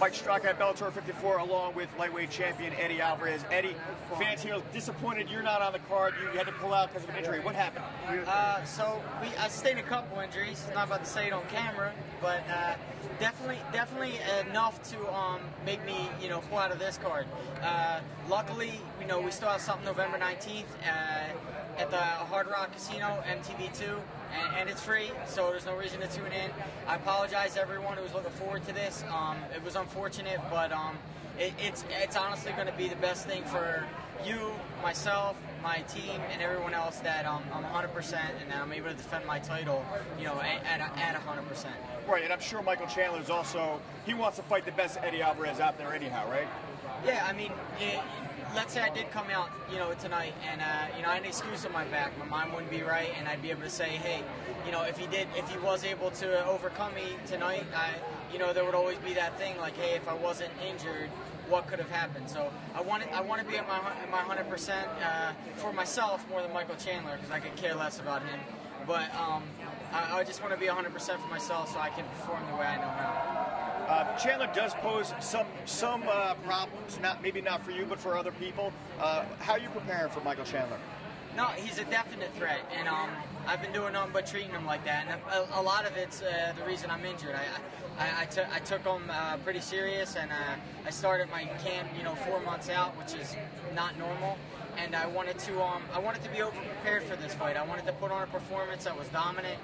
Mike Straka at Bellator 54, along with lightweight champion Eddie Alvarez. Eddie, fans here disappointed you're not on the card. You had to pull out because of an injury. What happened? Uh, so we I sustained a couple injuries. Not about to say it on camera, but uh, definitely definitely enough to um, make me you know pull out of this card. Uh, luckily, you know we still have something November 19th uh, at the Hard Rock Casino, MTV2, and, and, it's free, so there's no reason to tune in. I apologize to everyone who was looking forward to this. Um, it was unfortunate, but um, it, it's it's honestly going to be the best thing for you, myself, my team, and everyone else that um, I'm 100% and that I'm able to defend my title, you know, at, at, at 100%. Right, and I'm sure Michael Chandler is also, he wants to fight the best Eddie Alvarez out there anyhow, right? Yeah, I mean, it, let's say I did come out, you know, tonight, and uh, you know, I had an excuse on my back. My mind wouldn't be right, and I'd be able to say, hey, you know, if he did, if he was able to overcome me tonight, I, you know, there would always be that thing like, hey, if I wasn't injured, what could have happened. So I want I want to be at my my 100% uh, for myself more than Michael Chandler because I could care less about him. But um, I, I, just want to be 100% for myself so I can perform the way I know how. Uh, Chandler does pose some some uh, problems, not maybe not for you, but for other people. Uh, how are you preparing for Michael Chandler? No, he's a definite threat, and um, I've been doing nothing but treating him like that. And a, a lot of it's uh, the reason I'm injured. I, I, I, took, I took him uh, pretty serious, and uh, I started my camp, you know, four months out, which is not normal. And I wanted to, um, I wanted to be over prepared for this fight. I wanted to put on a performance that was dominant,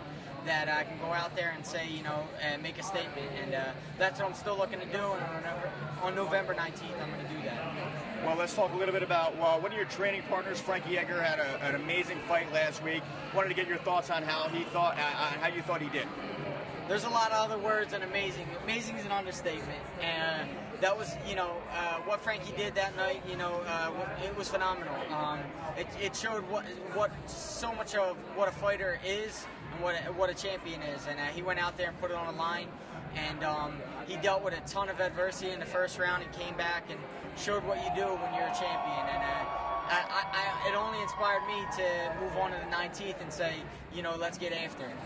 that I can go out there and say, you know, and make a statement. And uh, that's what I'm still looking to do. And on November, on November 19th, I'm going to do that. Well, let's talk a little bit about well, one of your training partners, Frankie Edgar, had a, an amazing fight last week. Wanted to get your thoughts on how he thought, uh, uh, how you thought he did. There's a lot of other words than amazing. Amazing is an understatement, and that was, you know, uh, what Frankie did that night. You know, uh, it was phenomenal. Um, it, it, showed what what so much of what a fighter is and what a, what a champion is, and uh, he went out there and put it on the line and um, he dealt with a ton of adversity in the first round and came back and showed what you do when you're a champion. And uh, I, I, it only inspired me to move on to the 19th and say, you know, let's get after it.